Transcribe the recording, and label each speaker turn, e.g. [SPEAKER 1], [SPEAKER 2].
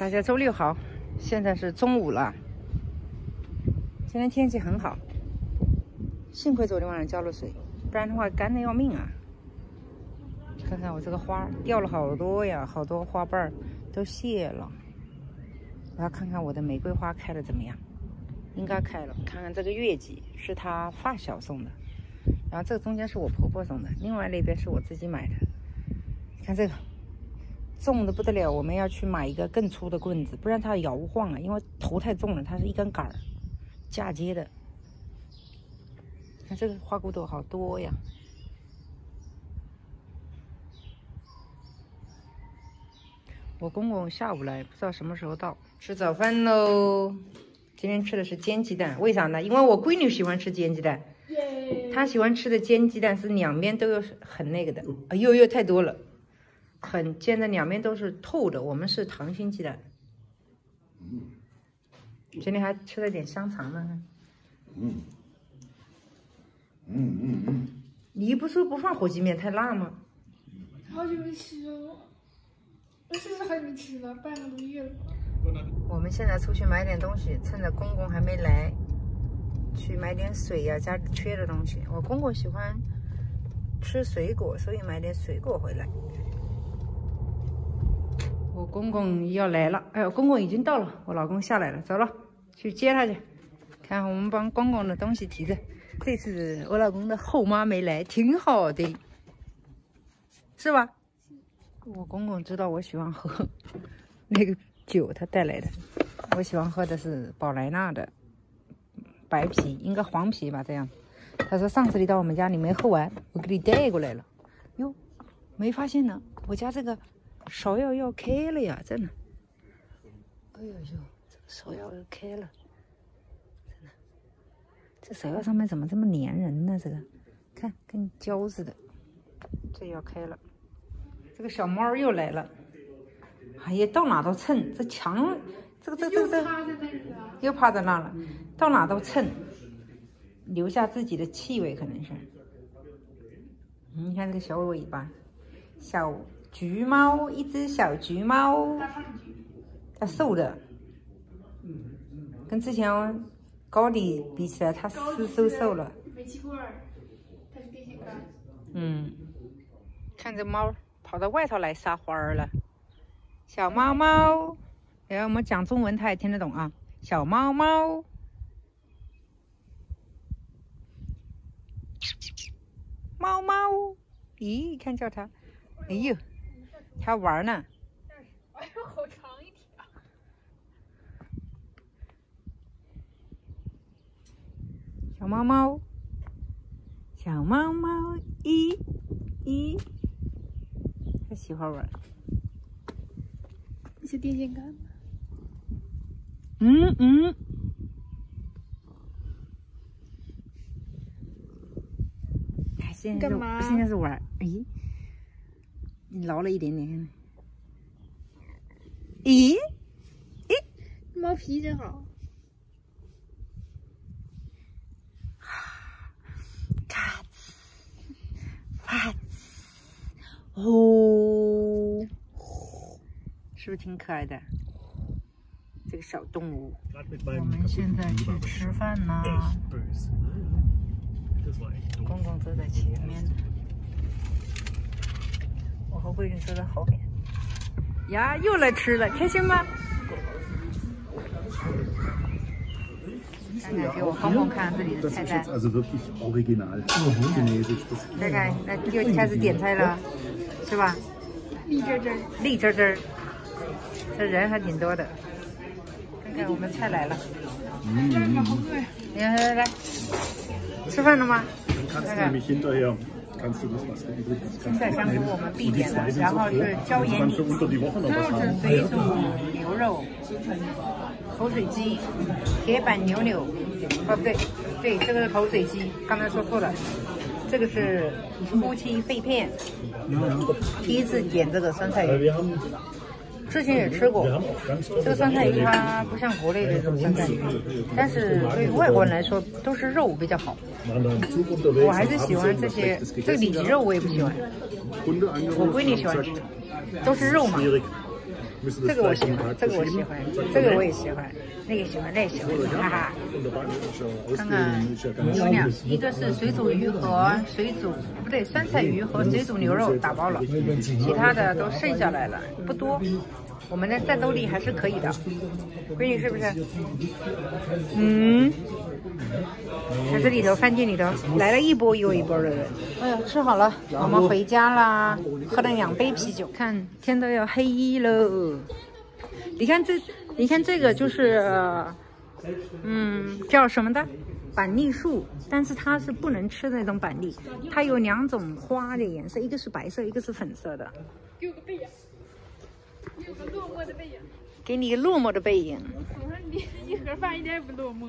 [SPEAKER 1] 大家周六好，现在是中午了。今天天气很好，幸亏昨天晚上浇了水，不然的话干的要命啊！看看我这个花掉了好多呀，好多花瓣都谢了。我要看看我的玫瑰花开的怎么样，应该开了。看看这个月季是他发小送的，然后这个中间是我婆婆送的，另外那边是我自己买的。看这个。重的不得了，我们要去买一个更粗的棍子，不然它摇晃啊。因为头太重了，它是一根杆儿嫁接的。看这个花骨朵好多呀！我公公下午来，不知道什么时候到。吃早饭喽！今天吃的是煎鸡蛋，为啥呢？因为我闺女喜欢吃煎鸡蛋，她喜欢吃的煎鸡蛋是两边都有很那个的。哎呦呦，太多了！很煎的，两面都是透的。我们是溏心鸡蛋。嗯。今天还吃了点香肠呢。嗯。嗯嗯嗯。你不是不放火鸡面太辣吗？
[SPEAKER 2] 好久没吃了，我是不是好久没吃了？半个多月了。
[SPEAKER 1] 我们现在出去买点东西，趁着公公还没来，去买点水呀，家里缺的东西。我公公喜欢吃水果，所以买点水果回来。公公要来了，哎呦，公公已经到了，我老公下来了，走了，去接他去。看我们帮公公的东西提着，这次我老公的后妈没来，挺好的，是吧？我公公知道我喜欢喝 那个酒，他带来的。我喜欢喝的是宝莱纳的白啤，应该黄啤吧？这样。他说上次你到我们家你没喝完，我给你带过来了。哟，没发现呢，我家这个。芍药要开了呀，真的！哎呦呦，这个芍药要开了，真的！这芍药上面怎么这么粘人呢？这个，看跟胶似的。这要开了，这个小猫又来了。哎呀，到哪都蹭，这墙，这个这这这，又趴在那了，到哪都蹭，留下自己的气味可能是。你看这个小尾巴，小。橘猫，一只小橘猫，它瘦的，跟之前高丽比起来，它是瘦瘦了。煤气罐它是电线杆。嗯，看这猫跑到外头来撒欢儿了，小猫猫，哎，我们讲中文它也听得懂啊，小猫猫，猫猫，咦，看叫它，哎呦。还玩呢！哎呦，好长一条！小猫猫，小猫猫，咦咦，它喜欢玩。
[SPEAKER 2] 是电线杆吗？
[SPEAKER 1] 嗯嗯。它现在是现在是玩，咦？你挠了一点点，咦？咦？
[SPEAKER 2] 猫皮真好。
[SPEAKER 1] 卡子，卡子，哦，是不是挺可爱的？这个小动物。我们现在去吃饭啦。公公坐在前面。我和闺女坐在后面，呀，又来吃了，开心吗？看看，给我公公看这里的菜单。再看，那又开始点菜了，是吧？
[SPEAKER 2] 立正正，
[SPEAKER 1] 立正正，这人还挺多的。看看我们菜来了。嗯。来来来，吃饭了吗？看看。酸菜香菇我们必点的，然后是椒盐米，这是水煮牛肉，口水鸡，铁板牛柳，哦不对，对，这个是口水鸡，刚才说错了，这个是夫妻肺片，第一次点这个酸菜鱼。之前也吃过，这个酸菜鱼它不像国内的这种酸菜鱼，但是对于外国人来说都是肉比较好。我还是喜欢这些，这个里脊肉我也不喜欢，我闺女喜欢吃，都是肉嘛。这个我喜欢，这个我喜欢，这个我也喜欢，那个喜欢，那个喜欢，哈哈。看看有两，一个是水煮鱼和水煮不对，酸菜鱼和水煮牛肉打包了，其他的都剩下来了，不多。我们的战斗力还是可以的，闺女是不是？嗯。在这里头，饭店里头来了一波又一波的人。哎呀，吃好了，我们回家啦。喝了两杯啤酒，看天都要黑喽。你看这，你看这个就是，嗯，叫什么的？板栗树，但是它是不能吃的那种板栗，它有两种花的颜色，一个是白色，一个是粉色的。
[SPEAKER 2] 给我个背影，有个落寞的背影。
[SPEAKER 1] 给你个落寞的背影。
[SPEAKER 2] 你一盒饭一点也不落寞。